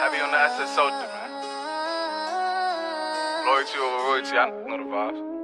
Have you on the SS soldier, man? Loyalty over royalty, I know the vibes.